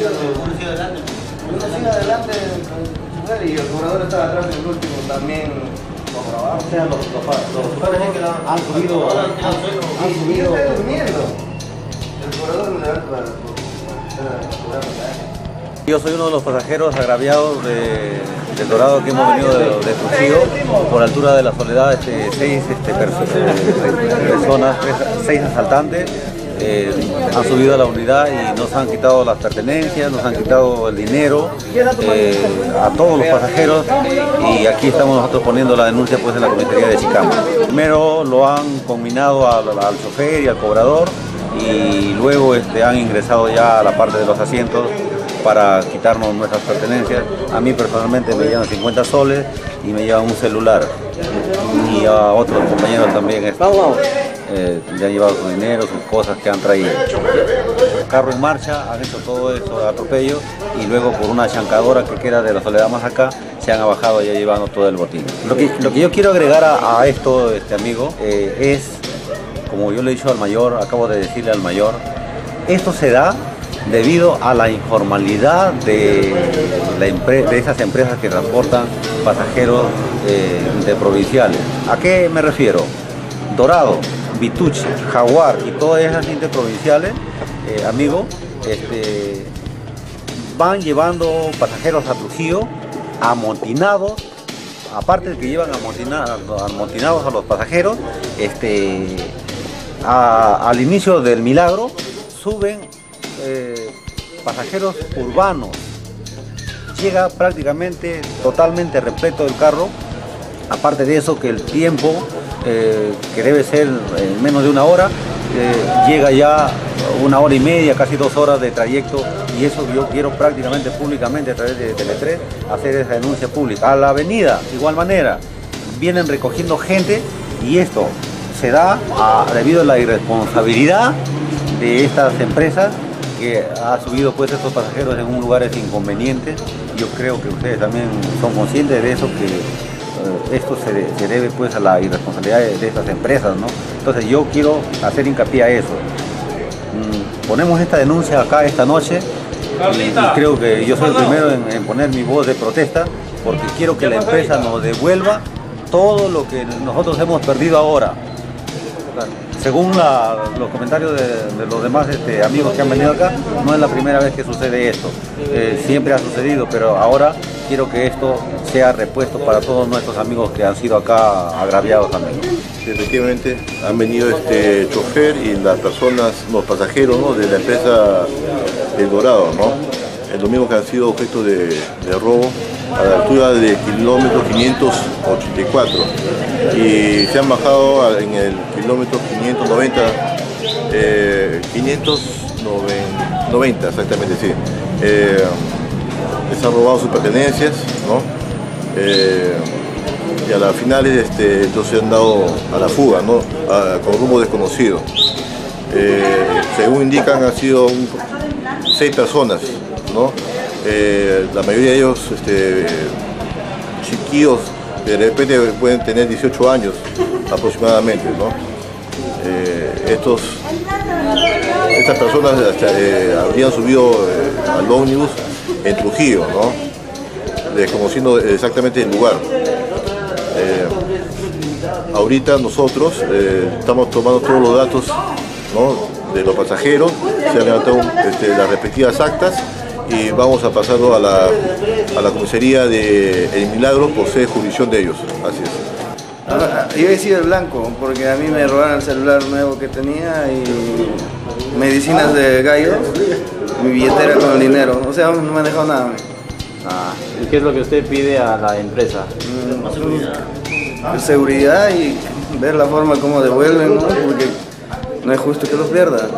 uno sigue adelante. Uno sigue adelante con su y el cobrador está atrás del último también. O sea, los, los, han subido, han, subido. está durmiendo. El cobrador le da para para cobrar Yo soy uno de los pasajeros agraviados de, del Dorado que hemos venido de, de Trujillo por altura de la soledad, este, seis este, perso- eh, personas, tres- seis asaltantes eh, han subido a la unidad y nos han quitado las pertenencias, nos han quitado el dinero eh, a todos los pasajeros y aquí estamos nosotros poniendo la denuncia pues en la comisaría de Chicama. Primero lo han combinado al, al chofer y al cobrador y luego este, han ingresado ya a la parte de los asientos para quitarnos nuestras pertenencias. A mí personalmente me llevan 50 soles y me llevan un celular. Y a otros compañeros también este, eh, le han llevado su dinero, sus cosas que han traído. Carro en marcha, han hecho todo eso de atropello y luego por una chancadora que queda de la soledad más acá, se han bajado ya llevando todo el botín. Lo que, yo quiero agregar a, esto, este amigo, eh, es, como yo le he dicho al mayor, acabo de decirle al mayor, esto se da debido a la informalidad de, de esas empresas que transportan pasajeros eh, interprovinciales. ¿A qué me refiero? Dorado, Vituchi, Jaguar y todas esas interprovinciales, eh, amigo, este, van llevando pasajeros a Trujillo amotinados, aparte de que llevan amotina- amotinados a los pasajeros, este, al inicio del milagro suben eh, pasajeros urbanos. Llega prácticamente totalmente repleto el carro. Aparte de eso que el tiempo, eh, que debe ser en menos de una hora, eh, llega ya una hora y media, casi dos horas de trayecto y eso yo quiero prácticamente públicamente a través de Tele3 hacer esa denuncia pública. A la avenida, de igual manera, vienen recogiendo gente y esto se da a- debido a la irresponsabilidad de estas empresas que ha subido pues estos pasajeros en un lugares inconvenientes. Yo creo que ustedes también son conscientes de eso, que esto se, de- se debe pues a la irresponsabilidad de, de estas empresas, ¿no? Entonces yo quiero hacer hincapié a eso. Mm, ponemos esta denuncia acá esta noche y, y creo que yo soy el primero en, en poner mi voz de protesta porque quiero que la empresa nos devuelva todo lo que nosotros hemos perdido ahora. Según los comentarios de, los demás este, amigos que han venido acá, no es la primera vez que sucede esto. Eh, siempre ha sucedido, pero ahora quiero que esto sea repuesto para todos nuestros amigos que han sido acá agraviados también. Efectivamente, han venido este chofer y las personas, los pasajeros de la empresa El Dorado, ¿no? El domingo que han sido objeto de robo a la altura del kilómetro 584 y se han bajado en el kilómetro 590, eh, 590 exactamente, sí. Eh, les han robado sus pertenencias, ¿no? Eh, y a las finales este, entonces han dado a la fuga, ¿no? Con rumbo desconocido. Eh, según indican han sido un- seis personas, ¿no? Eh, la mayoría de ellos este, chiquillos, de repente pueden tener 18 años aproximadamente. Eh, estos, estas personas hasta, eh, habrían subido al ómnibus en Trujillo, ¿no? desconociendo exactamente el lugar. Ahorita nosotros estamos tomando todos los datos de los pasajeros, se han levantado este, las respectivas actas y vamos a pasarlo a la, a la comisaría de El Milagro por ser jurisdicción de ellos. Así es. Ah, Yo he sido el blanco porque a mí me robaron el celular nuevo que tenía y medicinas de gallo, mi billetera con el dinero. O sea, no me han dejado nada. Ah, ¿y ¿Qué es lo que usted pide a la empresa? Mm, Seguridad y ver la forma como devuelven, ¿no? porque no es justo que los pierdan.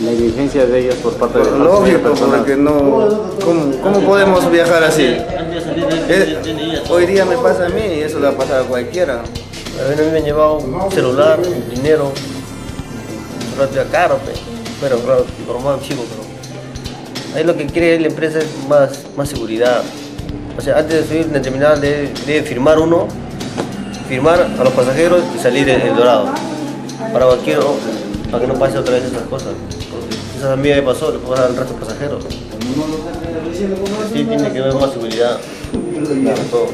Negligencia de ellos por parte de Lógico, porque no. ¿Cómo, cómo podemos viajar así? Eh, hoy día me pasa a mí y eso le va a pasar a cualquiera. A mí me han llevado un celular, un dinero, un rato caro, pe. pero claro, normal, chico, pero ahí lo que quiere la empresa es más, más seguridad. O sea, antes de subir en el terminal debe, debe firmar uno, firmar a los pasajeros y salir el, el dorado. Para cualquier, para que no pase otra vez esas cosas. Quizás a mí me pasó, le puedo dar al resto de pasajeros. Sí, tiene que haber más seguridad. Claro.